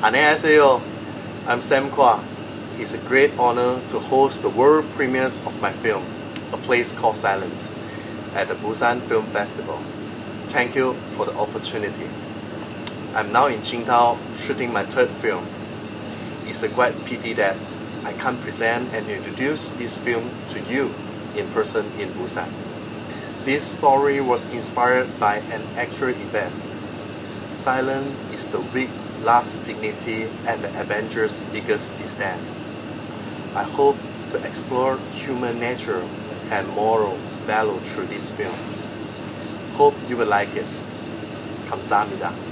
안녕하세요. I'm Sam Quah. It's a great honor to host the world premieres of my film, A Place Called Silence, at the Busan Film Festival. Thank you for the opportunity. I'm now in Qingdao shooting my third film. It's a great pity that I can't present and introduce this film to you in person in Busan. This story was inspired by an actual event. Silence is the weak last dignity and the Avengers' biggest disdain. I hope to explore human nature and moral value through this film. Hope you will like it. 감사합니다.